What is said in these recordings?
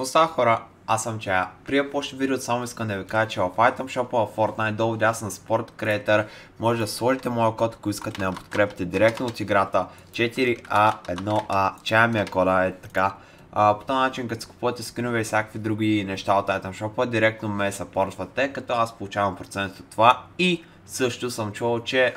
Какво става хора? Аз съм Чая. При да почне видеото само искам да ви кажа, че в Item Shop в Fortnite долу дясно Sport Creator може да сложите моя код, ако искате да ме подкрепите директно от играта 4A1A. Чая ми е кода е така. По този начин, като си купувате скинове и всякакви други неща от Item Shop, директно ме съпортвате, като аз получавам процент от това и също съм чувал, че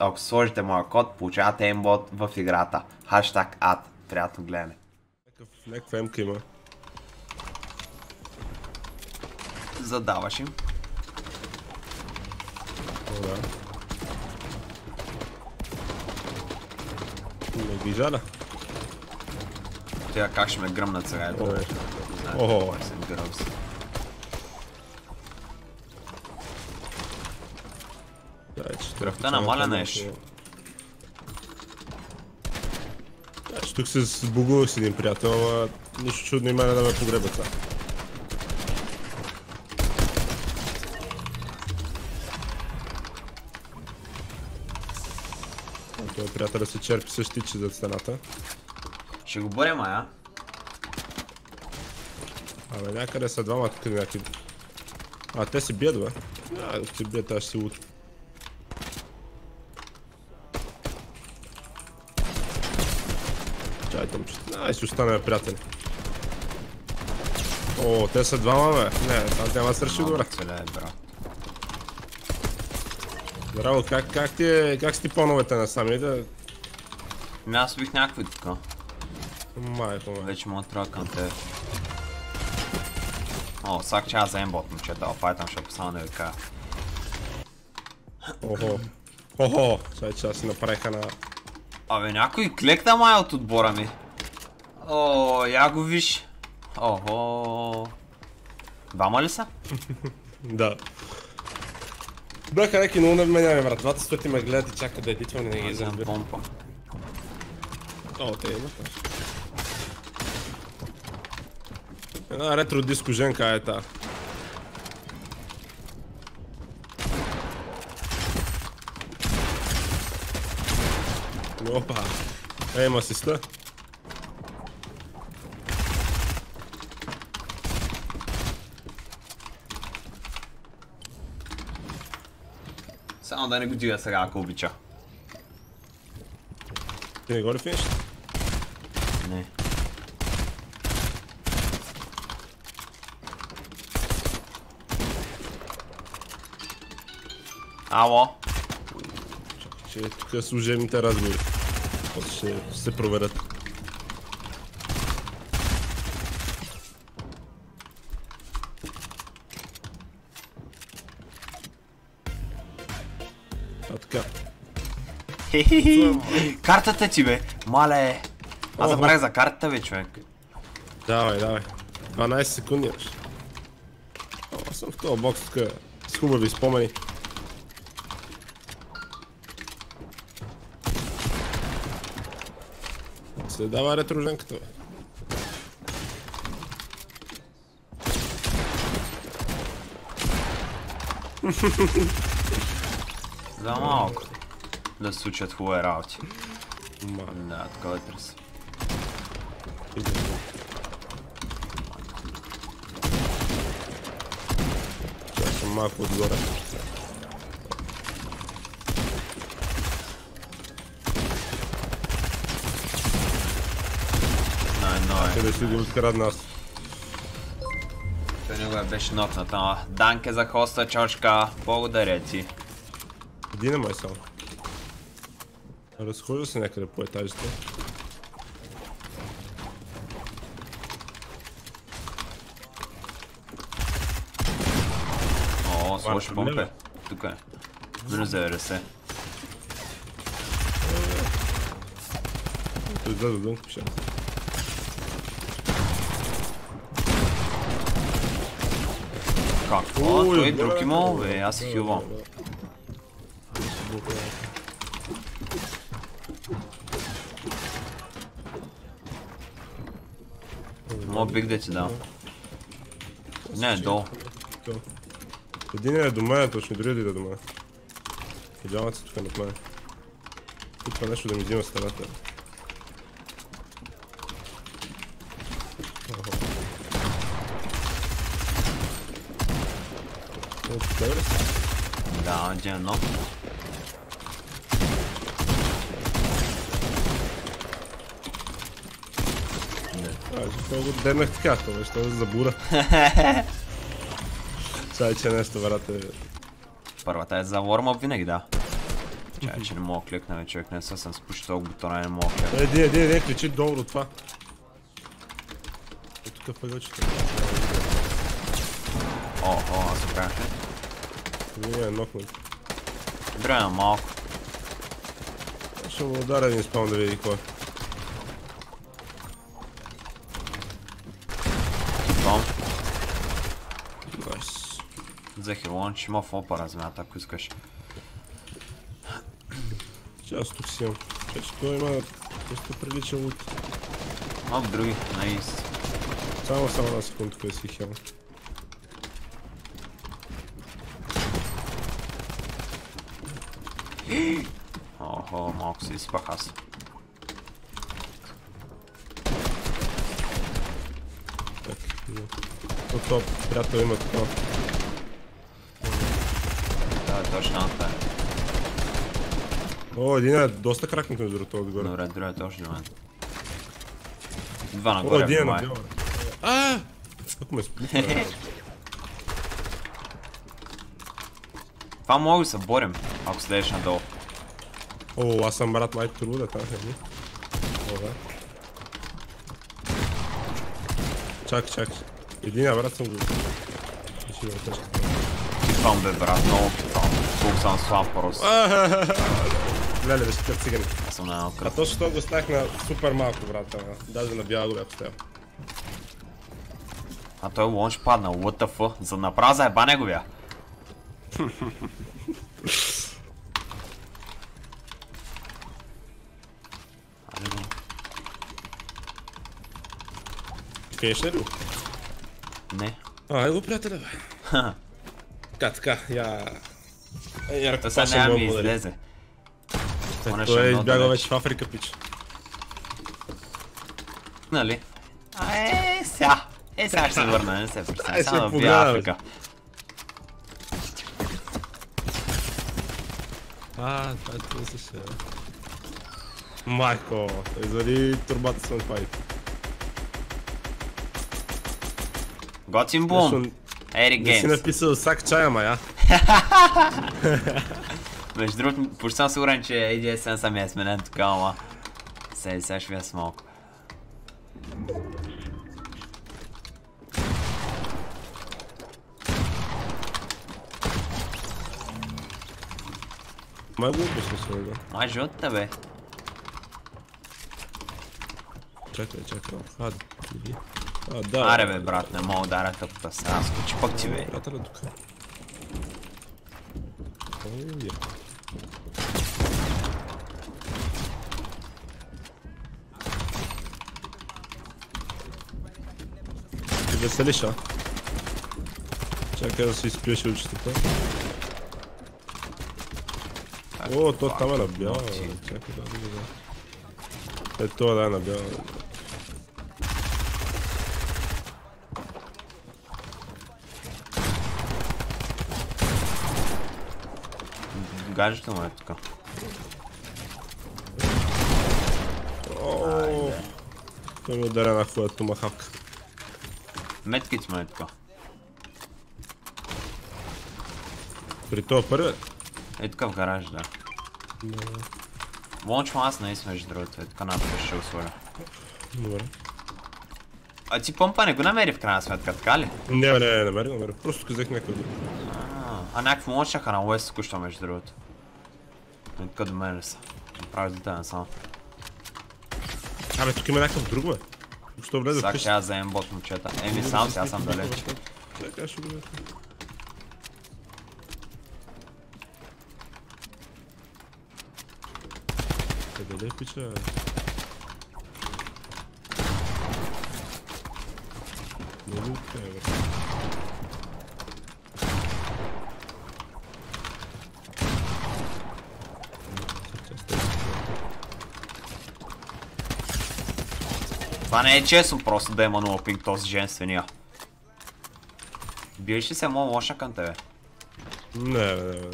ако сложите моя код, получавате ембот в играта. Хаштаг ад. Приятно гледане. Някаква МК има. Задаваш им. О, да. Не ги жаля. Тя как ще ме гръмнат сега Не знам, Охо. съм гръм си. Кръвта намаляна еш. Тук се сбугувах с един приятел, нищо чудно има да ме погребат сега. А, Той приятел се черпи същичи зад стената. Ще го боря, а? Абе, някъде са двама тук някакви... А, те се бият, бе. А, се бият, аз ще се лут. Чай там, че... Ай, ще останем приятели. О, те са двама, бе. Не, там няма да свърши добре. Целе, брат. Здраво, как, как ти е, как са ти плановете на сами? Да... Ами аз бих някакви така. Майко, ме. Вече мога трябва към те. О, сак че аз за ембот, момчета, в Item Shop само да ви кажа. Охо. Охо, сега че аз си направиха на... Абе, някой клекна май от отбора ми. О, я го виж. Охо. Двама ли са? Да. Бяха някакви много невменяеми, брат. Двата стоти ме гледат и чакат да едитвам и не ги Не знам, забира. помпа. О, те имат. да. Една ретро диско женка е та. Опа. Е, има асиста. Само да не го дига сега, ако обича. Ти не го ли финиш? Не. Ало? Че тук служебните. После ще се проверят. Картата ти бе, мале. Аз забравих за картата бе, човек. Давай, давай. 12 секунди имаш. Аз съм в този бокс тук с хубави спомени. Се дава ретроженката, бе. За малко. Да се случат хубави работи. Ма, Да, такова е търси. Сега съм малко отгоре. Най, най. Къде си го откарат нас? Той не го е беше нокнат, ама. Данке за хоста, чочка. Благодаря ти. Един е май само. Разхожда се някъде по етажите. О, Варка, помпе. Тук е. Минус 90. Той излезе отвън, пише. Какво? Ой, Той бе, друг имал, бе, аз си бе, хилвам. бе, Мога бих да ти дам. Не, е долу. Един е до мен, точно дори да иде до мен. Идеалът се тук е над мен. Тук нещо да ми взима стената. Е, да, он е много. Си? Да, един едно. А, защо го дернах така, това беше, това е забура. Чай, че нещо, брате. Първата е за вормъп винаги, да. Чай, че не мога да кликна, бе, човек, не съм спушил толкова бутона и не мога кликна. Еди, еди, еди, кричи долу до това. Е, тук е пъгълчето. О, о, аз го правях. Не е нокнат. Добре, на малко. Ще му ударя един спаун да види кой. е. Взех и лонч, има фопа размята, ако искаш. Че аз тук си имам. Че че той има доста приличен лут. Малко други, найс. Само само една секунда, тук си хел. Охо, малко се изпах аз. Так, ну. То топ, приятел има такова. Да, е точно това е. О, един е доста кракнат между другото отгоре. Добре, другият е още до мен. Два О, нагоре, един е внимай. надял. А! Ако ме сплюха, бе. Това мога да се борим, ако следеш надолу. О, аз съм брат майто труда там, хеми. О, да. Чакай, чакай. Единия брат съм Колко съм слаб просто. Леле, беше като цигани. Аз съм на едно А точно това го ставих на супер малко, брат. ама. Даже на бяла го бях стоял. А той лонч падна, what the fuck. За направо заеба неговия. Кенеш ли го? Не. А, е го приятеля, бе. Така, така, я... Е, я Той сега няма ми излезе. Поне ще Той е много избягал далеч. вече в Африка, пич. Нали? А, е, сега. Е, сега ще се върна, не се пресен. Ай, Само ще да погледна, бия бе. Африка. А, това е това се ще... Майко, извади турбата с файт. Готин бум. Не Ери си Геймс. написал сак чая, мая. Между другото, почти съм сигурен, че ADSN съм е сменен тук, ама... Сега, сега ще ви е с малко. Май глупо съм се да. Май жълтата бе. Чакай, чакай, хад. иди. А, да. Аре бе, брат, не мога да даря тъпата сега. Скочи пък ти бе. Приятеля тук. Ой, е. Ти веселиш, а? Чакай да си изплюши очите. О, то там е на бяло. Мълчи. Чакай да видя. Е, това да е Гаджето му е тук. Той ми ударя на хуя томахавка. Меткит му е тук. При това първият? Е тук в гараж, да. Лончвам аз наистина между другото, е тук надпред ще го сложа. Добре. А ти помпа не го намери в крайна сметка, така ли? Не, не, не, намери, намери. Просто казах някакъв друг. А, а някакво лончаха на Уест току-що между другото. Тук до мен ли са? Прави за тебе само. Абе, тук има някакъв друг, бе. Що влезе Сега вкъщи? аз вземем бот момчета. Еми сам сега съм далеч. Чакай, ще го. Къде ли, пича? Не ли откъде, бе? Това не е честно просто да има 0 пинг този женствения. Биеш ли се моят лоша към тебе? Не, не, не.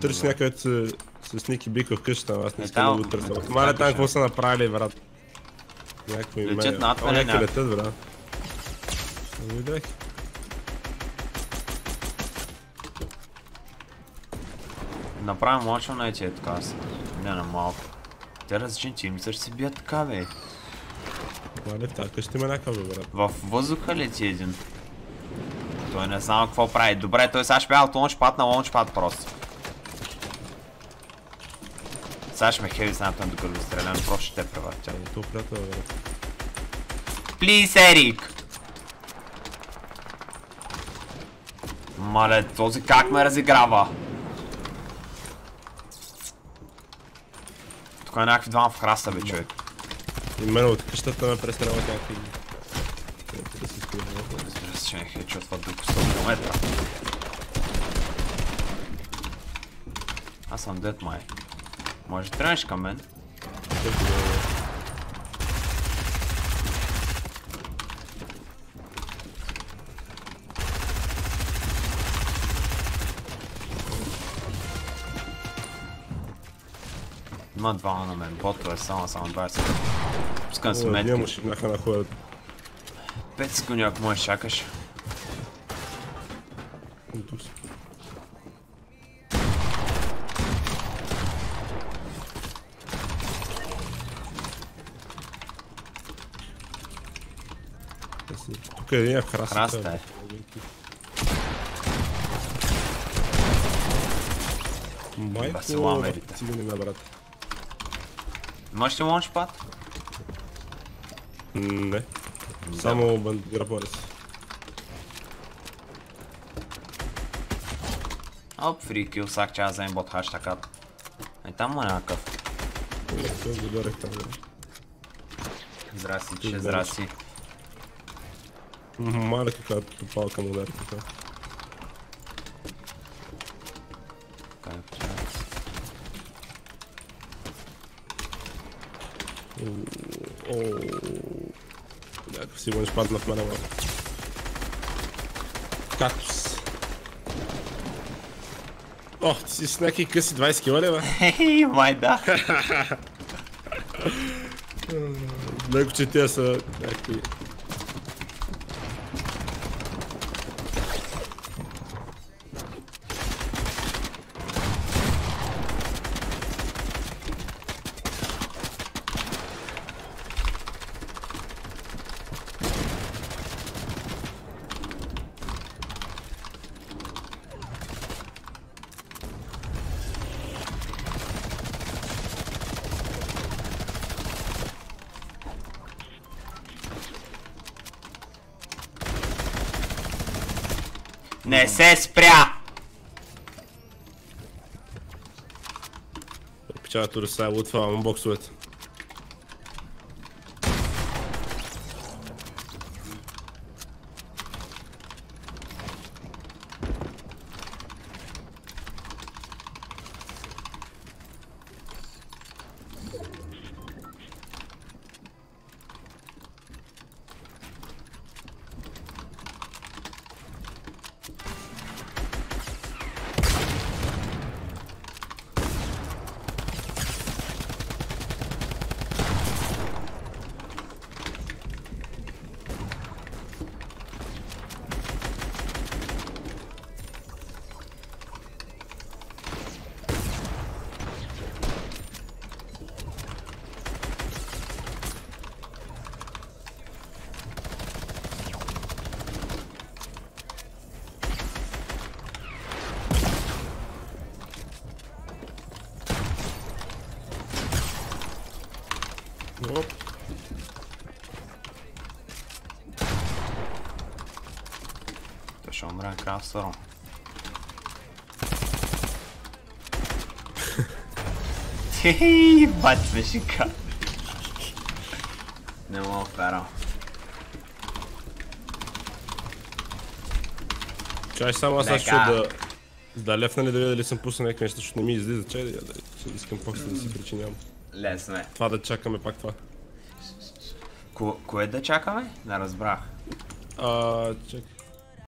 Търси някъде с, Ники Биков къщата, аз не Е, искам да го търся. Мале там какво са направили, брат? Някакво име. Летят над О, мене някъде някак. летят, брат. Видях. Направим мочо на е така аз. Не на малко. Те различни тими ще си бият така бе. Мале в тази къща има някакъв, бе, брат. В въздуха лети един. Той не знам какво прави. Добре, той сега ще бяга от лончпад на лончпад просто. Сега ще ме хеви снайпен докато го стрелям, просто ще те превъртя. Ами, то приятел, брат. Плиз, Ерик! Мале, този как ме разиграва? Тук е някакви двама в храста, бе, човек. И мен от къщата ме престрелват някакви... Разбира се, че ме хедшотват до 100 км. Аз съм дед май. Може тръгнеш към мен? Има двама на мен. Бото е само, само 20 секунди. Пускам си О, Ние му метки. шибнаха на хода. 5 секунди, ако можеш чакаш. Тук си. Те си- Тук е един в храста. Храста е. Майко, Басиламерите. цигани ме, брат. Имаш ли лончпад? Не. Само граборис. Оп, фри кил, сак че аз вземем бот хаштагът. Е, там някакъв. Дарех там. бе. Здрасти, че Ти здрасти. Мгм, Мале каква топалка му удари така. Кай, чакай. Ооо. Някакъв си бъдеш падна в мене малко. Кактус. О, ти си с някакви къси 20 кила ли, бе? Хей, май да. Не се спря! Печава туриса, лутва боксовете. Оп. Второ. Хей, бать ме шика. Не мога фера. Чай само аз ще да... Да лефна ли да видя дали съм пуснал някакви неща, защото не ми излиза. Чай да, ще искам после да си причинявам. Лесно е. Това да чакаме пак това. Ко- Кое да чакаме? Не разбрах. А, чакай.